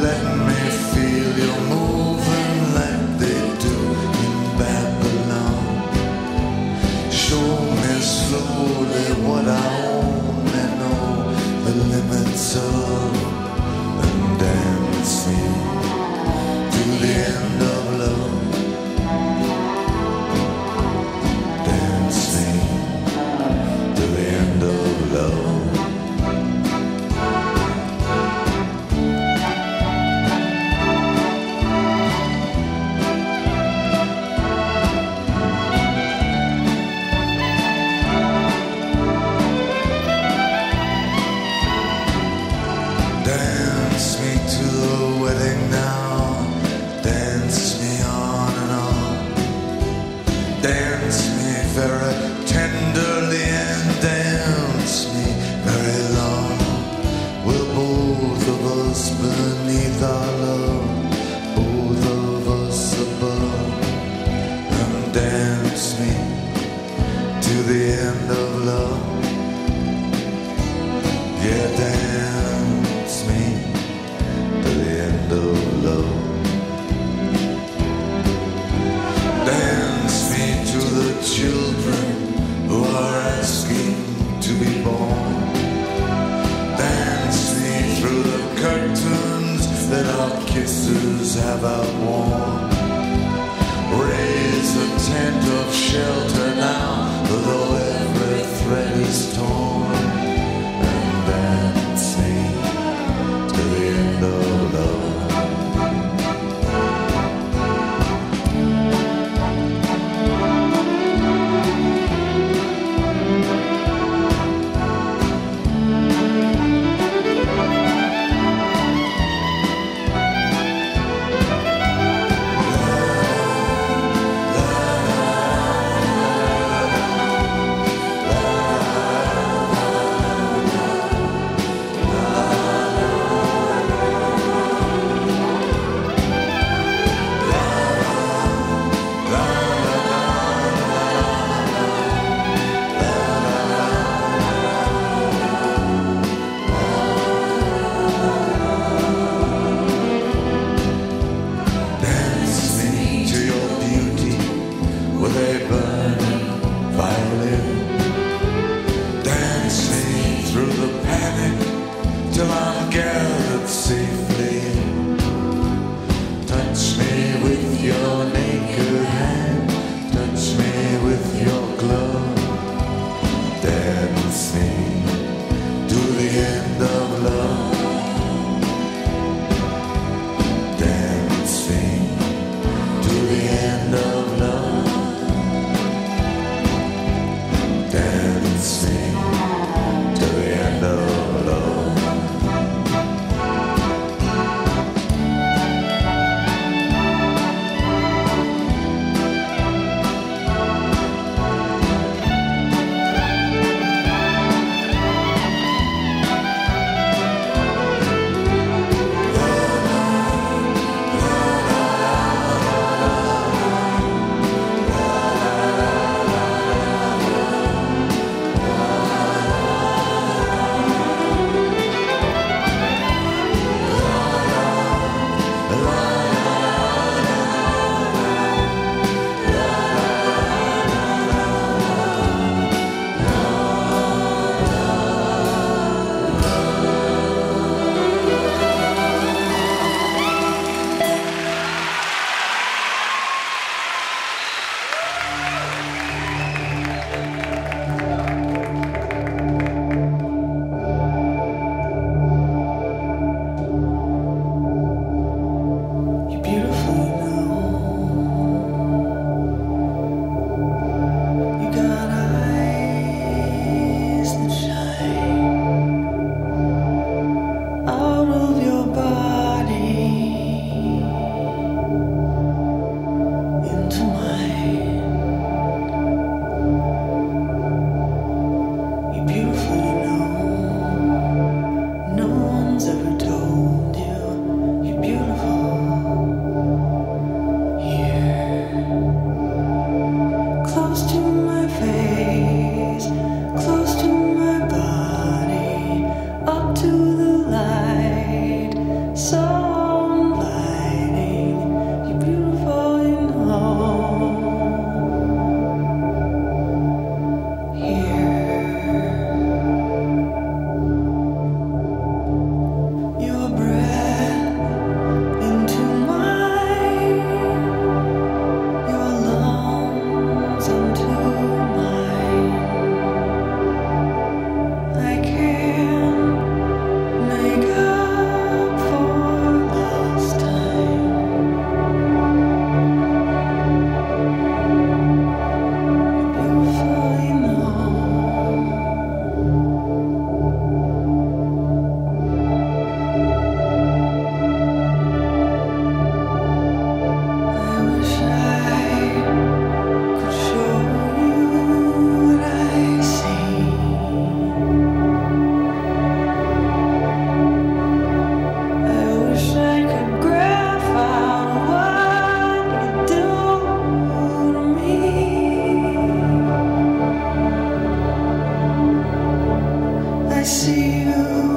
Let Dance me to the wedding now. Dance me on and on. Dance me very tenderly and dance me very long. Will both of us beneath our love, both of us above, and dance me to the end of love. Yeah, dance of love. Dance me to the children who are asking to be born. Dance me through the curtains that our kisses have out I see you.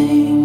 sing